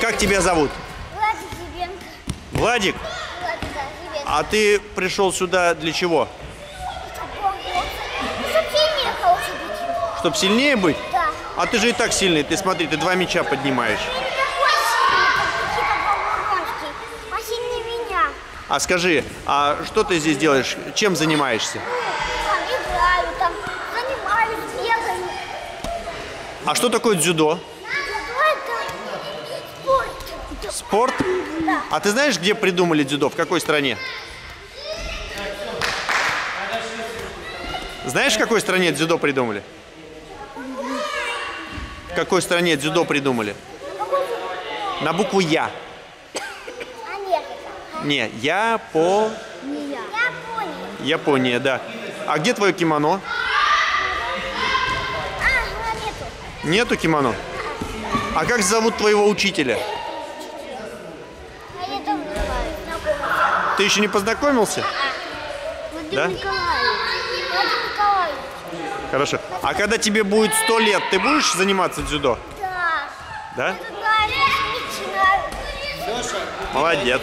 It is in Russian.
Как тебя зовут? Владик Зибенко. Владик? Владик, да, Зибенко. А ты пришел сюда для чего? Ну, чтоб сильнее быть. Чтоб сильнее быть? Да. А ты же и так сильный. Ты смотри, ты два мяча поднимаешь. Павловский, а. А скажи, а что ты здесь делаешь? Чем занимаешься? Там играю, там занимаюсь, бегаю. А что такое дзюдо? Спорт. А ты знаешь, где придумали дзюдо? В какой стране? Знаешь, в какой стране дзюдо придумали? В какой стране дзюдо придумали? На букву Я. Не, я по... Япония, да. А где твое кимоно? А, нету. Нету кимоно? А как зовут твоего учителя? А я. Ты еще не познакомился? Да? Николаевич. Владимир Николаевич. Хорошо. А когда тебе будет сто лет, ты будешь заниматься дзюдо? Да. Да? Молодец.